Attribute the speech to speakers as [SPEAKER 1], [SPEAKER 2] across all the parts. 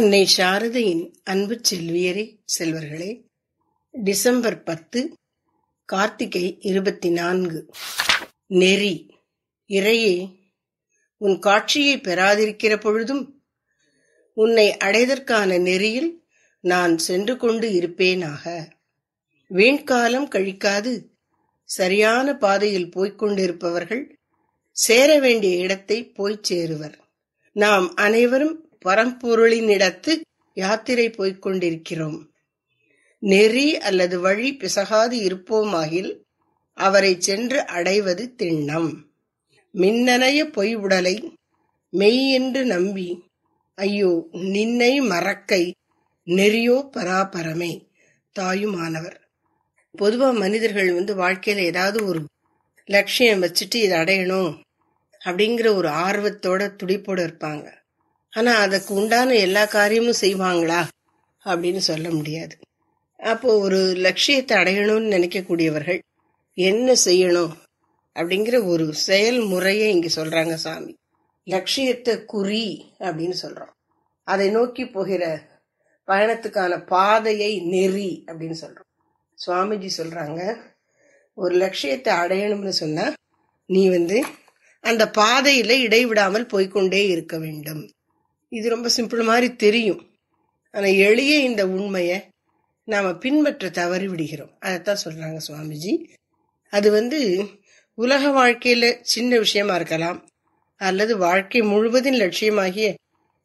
[SPEAKER 1] அன்னை சாரதையின் அன்பு செல்வியரே செல்வர்களே. டிசம்பர் பத்து கார்த்திகை இருபத்தி நான்கு நெறி. இறையே உன் காட்சியை பெறாதிருக்கிற பொழுதும் உன்னை அடைதற்கான நெறியில் நான் சென்று கொண்டு இருப்பேனாக. வீண்காலம் கழிக்காது சரியான பாதையில் போய்க் கொண்டிருப்பவர்கள் சேர வேண்டிய இடத்தை போய்ச் சேருவர். நாம் அனைவரும் பரம்பொருளினிடத்து யாத்திரை போய்க் கொண்டிருக்கிறோம் நெறி அல்லது வழி பிசகாது இருப்போமாகில் அவரை சென்று அடைவது திண்ணம். மின்னனைய பொய் உடலை மெய் என்று நம்பி ஐயோ நின்னை மறக்கை நெறியோ பராபரமே. தாயுமானவர் பொதுவா மனிதர்கள் வந்து வாழ்க்கையில ஏதாவது ஒரு லட்சியம் வச்சுட்டு இதை அடையணும் அப்படிங்கிற ஒரு ஆர்வத்தோட துடிப்போட இருப்பாங்க. ஆனா அதுக்கு உண்டான எல்லா காரியமும் செய்வாங்களா? அப்படின்னு சொல்ல முடியாது. அப்போ ஒரு லட்சியத்தை அடையணும்னு நினைக்கக்கூடியவர்கள் என்ன செய்யணும்? அப்படிங்கிற ஒரு செயல்முறையை இங்க சொல்றாங்க சாமி. லட்சியத்தை குறி அப்படின்னு சொல்றோம். அதை நோக்கி போகிற பயணத்துக்கான பாதையை நெறி அப்படின்னு சொல்றோம். சுவாமிஜி சொல்றாங்க ஒரு லட்சியத்தை அடையணும்னு சொன்னா நீ வந்து அந்த பாதையில இடைவிடாமல் போய்க்கொண்டே இருக்க வேண்டும். இது ரொம்ப சிம்பிள் மாதிரி தெரியும். ஆனால் எளிய இந்த உண்மையை நாம் பின்பற்ற தவறி விடுகிறோம். அதைத்தான் சொல்கிறாங்க சுவாமிஜி. அது வந்து உலக வாழ்க்கையில் சின்ன விஷயமா இருக்கலாம் அல்லது வாழ்க்கை முழுவதின் லட்சியமாகிய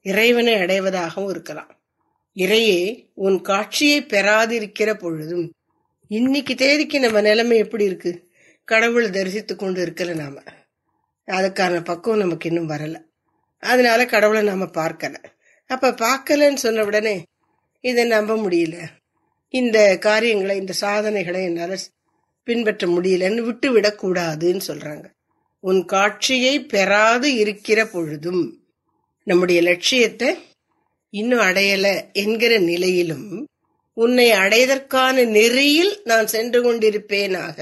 [SPEAKER 1] இறைவனை அடைவதாகவும் இருக்கலாம். இறையே உன் காட்சியை பெறாதிருக்கிற பொழுதும் இன்னைக்கு தேதிக்கு நம்ம நிலைமை எப்படி இருக்கு? கடவுள் தரிசித்து கொண்டு இருக்கல நாம. அதுக்கான பக்குவம் நமக்கு இன்னும் வரல. அதனால கடவுளை நாம பார்க்கல. அப்ப பார்க்கலன்னு சொன்ன உடனே இதை நம்ப முடியல. இந்த காரியங்களை இந்த சாதனைகளை என்னால பின்பற்ற முடியலன்னு விட்டு விடக்கூடாதுன்னு சொல்றாங்க. உன் காட்சியை பெறாது இருக்கிற பொழுதும் நம்முடைய லட்சியத்தை இன்னும் அடையல என்கிற நிலையிலும் உன்னை அடைதற்கான நெறியில் நான் சென்று கொண்டிருப்பேனாக.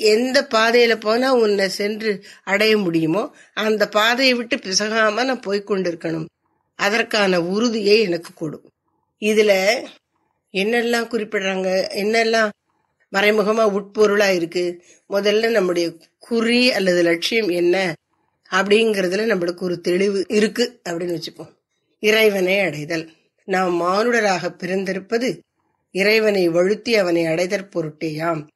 [SPEAKER 1] எந்த பாதையில போனா உன்னை சென்று அடைய முடியுமோ அந்த பாதையை விட்டு பிசகாம நான் போய்கொண்டிருக்கணும் அதற்கான உறுதியை எனக்கு கொடு. இதுல என்னெல்லாம் குறிப்பிடுறாங்க? என்னெல்லாம் மறைமுகமா உட்பொருளா இருக்கு? முதல்ல நம்முடைய குறி அல்லது லட்சியம் என்ன? அப்படிங்கறதுல நம்மளுக்கு ஒரு தெளிவு இருக்கு அப்படின்னு வச்சுப்போம். இறைவனை அடைதல். நாம் மானுடராக பிறந்திருப்பது இறைவனை வழுத்தி அவனை அடைதற் பொருட்டேயாம்.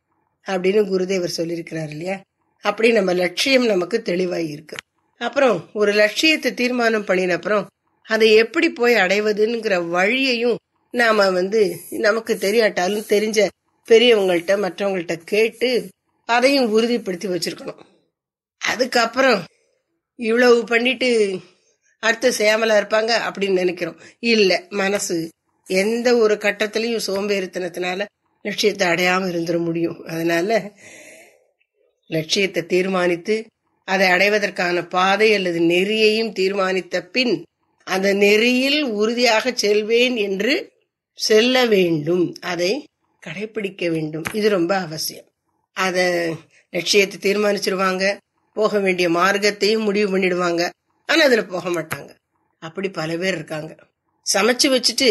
[SPEAKER 1] அப்படின்னு குருதேவர் சொல்லியிருக்கிறார் இல்லையா? அப்படி நம்ம லட்சியம் நமக்கு தெளிவாக இருக்கு. அப்புறம் ஒரு லட்சியத்தை தீர்மானம் பண்ணின அப்புறம் அதை எப்படி போய் அடைவதுங்கிற வழியையும் நாம வந்து நமக்கு தெரியாட்டாலும் தெரிஞ்ச பெரியவங்கள்ட்ட மற்றவங்கள்ட்ட கேட்டு அதையும் உறுதிப்படுத்தி வச்சிருக்கணும். அதுக்கப்புறம் இவ்வளவு பண்ணிட்டு அடுத்து செய்யாமலா இருப்பாங்க அப்படின்னு நினைக்கிறோம். இல்ல மனசு எந்த ஒரு கட்டத்திலையும் சோம்பேறித்தனத்தினால லட்சியத்தை அடையாமல் இருந்துட முடியும். அதனால லட்சியத்தை தீர்மானித்து அதை அடைவதற்கான பாதை அல்லது நெறியையும் தீர்மானித்த பின் அந்த நெறியில் உறுதியாக செல்வேன் என்று செல்ல வேண்டும். அதை கடைபிடிக்க வேண்டும். இது ரொம்ப அவசியம். அத லட்சியத்தை தீர்மானிச்சிருவாங்க. போக வேண்டிய மார்க்கத்தையும் முடிவு பண்ணிடுவாங்க. ஆனா அதுல போக மாட்டாங்க. அப்படி பல பேர் இருக்காங்க. சமைச்சு வச்சுட்டு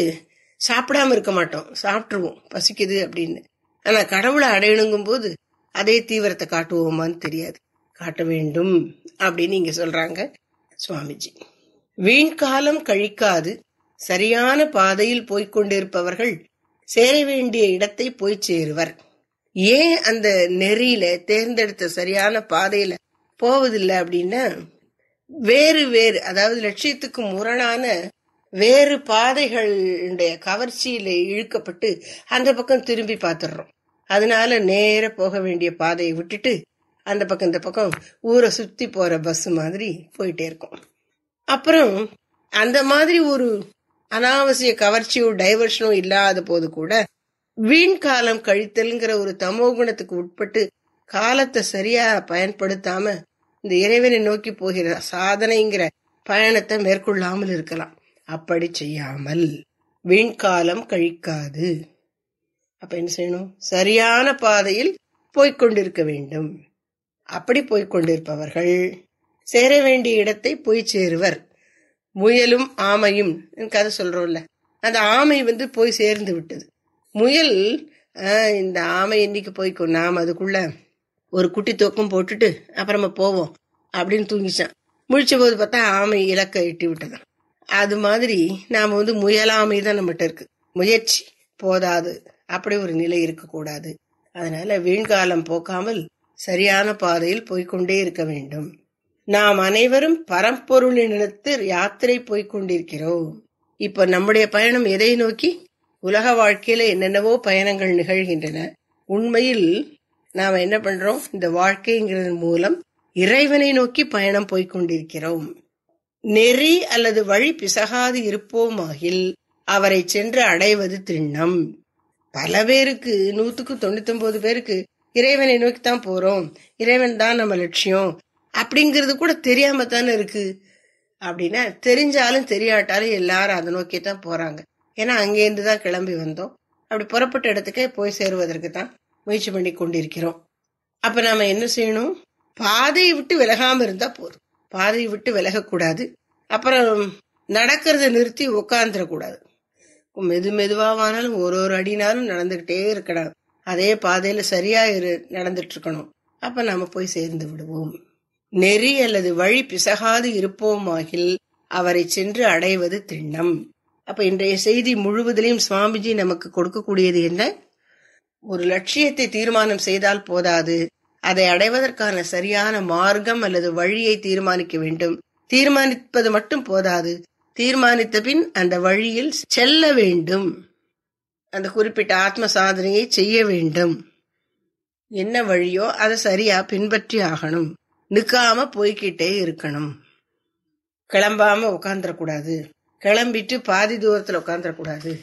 [SPEAKER 1] சாப்பிடாம இருக்க மாட்டோம். சாப்பிட்டுருவோம். பசிக்குது அப்படின்னு. ஆனா கடவுளை அடையணுங்கும் போது அதே தீவிரத்தை காட்டுவோமான்னு தெரியாது. காட்ட வேண்டும் அப்படின்னு இங்க சொல்றாங்க சுவாமிஜி. வீண்காலம் கழிக்காது. சரியான பாதையில் போய்கொண்டிருப்பவர்கள் சேர வேண்டிய இடத்தை போய் சேருவர். ஏன் அந்த நெறியில தேர்ந்தெடுத்த சரியான பாதையில போவதில்லை அப்படின்னா வேறு வேறு அதாவது லட்சியத்துக்கு முரணான வேறு பாதைகளுடைய கவர்ச்சியில இழுக்கப்பட்டு அந்த பக்கம் திரும்பி பார்த்துடுறோம். அதனால நேர போக வேண்டிய பாதையை விட்டுட்டு அந்த பக்கம் இந்த பக்கம் ஊரை சுத்தி போற பஸ் மாதிரி போயிட்டே இருக்கும். அப்புறம் அந்த மாதிரி ஒரு அனாவசிய கவர்ச்சியோ டைவர்ஷனும் இல்லாத போது கூட வீண் காலம் கழித்தல்ங்கிற ஒரு தமோ குணத்துக்கு உட்பட்டு காலத்தை சரியா பயன்படுத்தாம இந்த இறைவனை நோக்கி போகிற சாதனைங்கிற பயணத்தை மேற்கொள்ளாமல் இருக்கலாம். அப்படி செய்யாமல் வீண்காலம் கழிக்காது. அப்ப என்ன செய்யணும்? சரியான பாதையில் போய்கொண்டிருக்க வேண்டும். அப்படி போய்கொண்டிருப்பவர்கள் சேர வேண்டிய இடத்தை போய் சேருவர். முயலும் ஆமையும் கதை சொல்றோம்ல. அந்த ஆமை வந்து போய் சேர்ந்து விட்டது. முயல் இந்த ஆமை இன்னைக்கு போய்க்கும் நாம் அதுக்குள்ள ஒரு குட்டி தூக்கம் போட்டுட்டு அப்புறமா போவோம் அப்படின்னு தூங்கிச்சான். முழிச்ச போது பார்த்தா ஆமை இலக்கை எட்டி விட்டதான் அது மாதிரி நாம் வந்து முயலாமை தான் நம்மகிட்ட இருக்கு. முயற்சி போதாது. அப்படி ஒரு நிலை இருக்கக்கூடாது. அதனால வீண்காலம் போக்காமல் சரியான பாதையில் போய்கொண்டே இருக்க வேண்டும். நாம் அனைவரும் பரம்பொருளினிடத்து யாத்திரை போய்கொண்டிருக்கிறோம் இப்ப நம்முடைய பயணம் எதை நோக்கி? உலக வாழ்க்கையில என்னென்னவோ பயணங்கள் நிகழ்கின்றன. உண்மையில் நாம் என்ன பண்றோம்? இந்த வாழ்க்கைங்கிறது மூலம் இறைவனை நோக்கி பயணம் போய்கொண்டிருக்கிறோம் நெறி அல்லது வழி பிசகாது இருப்போமாகில் அவரை சென்று அடைவது திண்ணம். பல பேருக்கு நூத்துக்கு தொண்ணூத்தி ஒன்பது பேருக்கு இறைவனை நோக்கி தான் போறோம். இறைவன் தான் நம்ம லட்சியம். அப்படிங்கிறது கூட தெரியாம தானே இருக்கு. அப்படின்னா தெரிஞ்சாலும் தெரியாட்டாலும் எல்லாரும் அதை நோக்கி தான் போறாங்க. ஏன்னா அங்கேருந்து தான் கிளம்பி வந்தோம். அப்படி புறப்பட்ட இடத்துக்கே போய் சேருவதற்கு தான் முயற்சி பண்ணி கொண்டிருக்கிறோம் அப்ப நாம என்ன செய்யணும்? பாதையை விட்டு விலகாம இருந்தா போதும். பாதையை விட்டு விலகக்கூடாது. அப்புறம் நடக்கிறத நிறுத்தி உட்காந்துடக்கூடாது மெது மெதுவானாலும் ஒரு ஒரு அடினாலும் நடந்துகிட்டே இருக்கணும். அதே பாதையில சரியா இரு நடந்துட்டு இருக்கணும் அப்ப நாம போய் சேர்ந்து விடுவோம். நெறி அல்லது வழி பிசகாது இருப்போமாகில் அவரை சென்று அடைவது திண்ணம். அப்ப இன்றைய செய்தி முழுவதிலையும் சுவாமிஜி நமக்கு கொடுக்கக்கூடியது என்ன? ஒரு லட்சியத்தை தீர்மானம் செய்தால் போதாது. அதை அடைவதற்கான சரியான மார்க்கம் அல்லது வழியை தீர்மானிக்க வேண்டும். தீர்மானிப்பது மட்டும் போதாது. தீர்மானித்த பின் அந்த வழியில் செல்ல வேண்டும். அந்த குறிப்பிட்ட ஆத்ம சாதனையை செய்ய வேண்டும். என்ன வழியோ அதை சரியா பின்பற்றி ஆகணும். நிக்காம போய்கிட்டே இருக்கணும். கிளம்பாம உட்காந்துடக்கூடாது கிளம்பிட்டு பாதி தூரத்துல உட்காந்துடக்கூடாது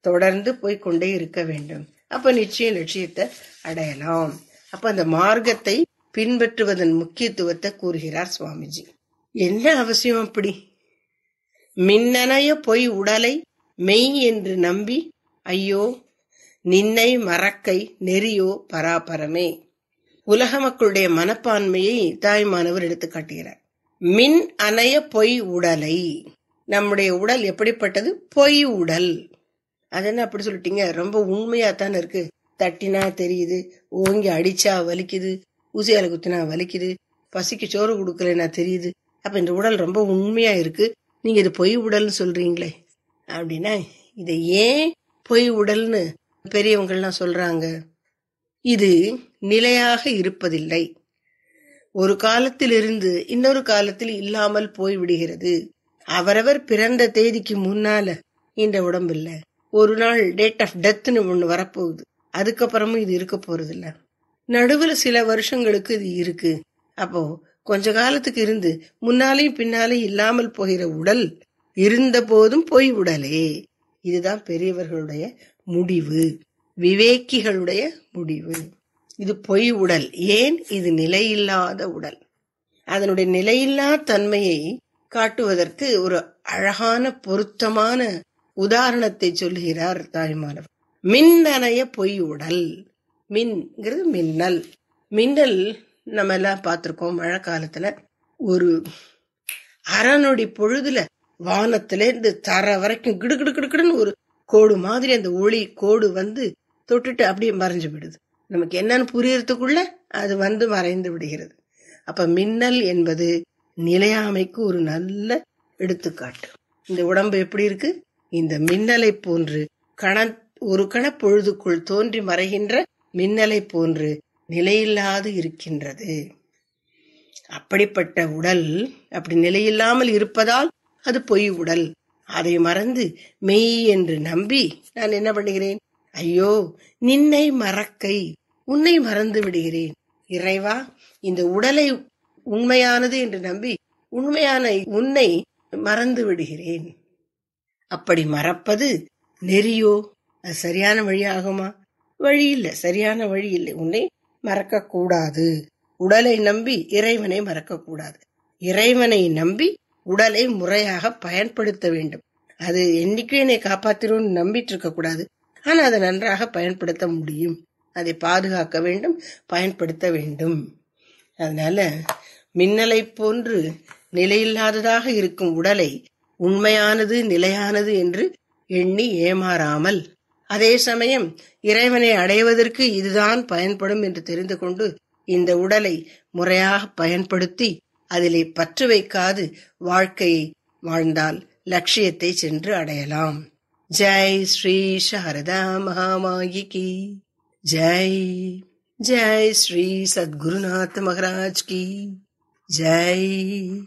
[SPEAKER 1] தொடர்ந்து போய்க்கொண்டே இருக்க வேண்டும். அப்ப நிச்சயம் லட்சியத்தை அடையலாம். அப்ப அந்த மார்க்கத்தை பின்பற்றுவதன் முக்கியத்துவத்தை கூறுகிறார் சுவாமிஜி. என்ன அவசியம் அப்படி? மின்னணைய பொய் உடலை மெய் என்று நம்பி ஐயோ நின்னை மறக்கை நெறியோ பராபரமே. உலக மக்களுடைய மனப்பான்மையை தாய்மானவர் எடுத்து காட்டுகிறார். மின் அணைய பொய் உடலை. நம்முடைய உடல் எப்படிப்பட்டது? பொய் உடல். அது என்ன அப்படி சொல்லிட்டீங்க? ரொம்ப உண்மையா தானே இருக்கு. தட்டினா தெரியுது ஓங்கி அடிச்சா வலிக்குது ஊசியால குத்தினா வலிக்குது பசிக்கு சோறு கொடுக்கலனா தெரியுது. அப்ப இந்த உடல் ரொம்ப உண்மையா இருக்கு. நீங்க இது பொய் உடல்னு சொல்றீங்களே. அப்படின்னா இதை ஏன் பொய் உடல்னு பெரியவங்கள்லாம் சொல்றாங்க? இது நிலையாக இருப்பதில்லை. ஒரு காலத்திலிருந்து இன்னொரு காலத்தில் இல்லாமல் போய் விடுகிறது அவரவர் பிறந்த தேதிக்கு முன்னால இந்த உடம்பு இல்ல ஒரு நாள் டேட் ஆஃப் டெத்னு ஒண்ணு வரப்போகுது. அதுக்கப்புறமும் இது இருக்க போறது இல்ல நடுவுல சில வருஷங்களுக்கு இது இருக்கு. அப்போ கொஞ்ச காலத்துக்கு இருந்து முன்னாலேயும் பின்னாலையும் இல்லாமல் போகிற உடல் இருந்த போதும் போய் உடலே. இதுதான் பெரியவர்களுடைய முடிவு. விவேக்கிகளுடைய முடிவு. இது பொய் உடல். ஏன்? இது நிலையில்லாத உடல். அதனுடைய நிலையில்லா தன்மையை காட்டுவதற்கு ஒரு அழகான பொருத்தமான உதாரணத்தை சொல்லுகிறார் தாய்மானவர். மின்னணைய பொய் உடல். மின்ங்கிறது மின்னல். மின்னல் நம்ம எல்லாம் பார்த்துருக்கோம் மழை காலத்துல ஒரு அறநொடி பொழுதுல வானத்துல இருந்து தர வரைக்கும் கிடு கிடு கிடுன்னு ஒரு கோடு மாதிரி அந்த ஒளி கோடு வந்து தொட்டுட்டு அப்படியே மறைஞ்சு விடுது நமக்கு என்னன்னு புரியறதுக்குள்ள அது வந்து மறைந்து விடுகிறது. அப்ப மின்னல் என்பது நிலையாமைக்கு ஒரு நல்ல எடுத்துக்காட்டு. இந்த உடம்பு எப்படி இருக்கு? இந்த மின்னலை போன்று கண ஒரு கணப்பொழுதுக்குள் தோன்றி மறைகின்ற மின்னலை போன்று நிலையில்லாது இருக்கின்றது. அப்படிப்பட்ட உடல் அப்படி நிலையில்லாமல் இருப்பதால் அது பொய் உடல். அதை மறந்து மெய் என்று நம்பி நான் என்ன பண்ணுகிறேன்? ஐயோ நின்னை மறக்கை உன்னை மறந்து விடுகிறேன். இறைவா இந்த உடலை உண்மையானது என்று நம்பி உண்மையான உன்னை மறந்து விடுகிறேன். அப்படி மறப்பது நெறியோ? அது சரியான வழி ஆகுமா வழி இல்லை சரியான வழி இல்லை உன்னை மறக்கக்கூடாது. உடலை நம்பி இறைவனை மறக்கக்கூடாது. இறைவனை நம்பி உடலை முறையாக பயன்படுத்த வேண்டும். அது என்னைக்கும் என்னை காப்பாத்திரும் நம்பிட்டு இருக்க கூடாது. ஆனா அதை நன்றாக பயன்படுத்த முடியும். அதை பாதுகாக்க வேண்டும் பயன்படுத்த வேண்டும். அதனால மின்னலை போன்று நிலையில்லாததாக இருக்கும் உடலை உண்மையானது நிலையானது என்று எண்ணி ஏமாறாமல் அதே சமயம் இறைவனை அடைவதற்கு இதுதான் பயன்படும் என்று தெரிந்து கொண்டு இந்த உடலை முறையாக பயன்படுத்தி அதிலே பற்று வைக்காது வாழ்க்கையை வாழ்ந்தால் லட்சியத்தை சென்று அடையலாம். ஜெய் ஸ்ரீ சாரதா கி ஜெய் ஜெய் ஸ்ரீ சத்குருநாத் மகராஜ் கி. ஜெய்.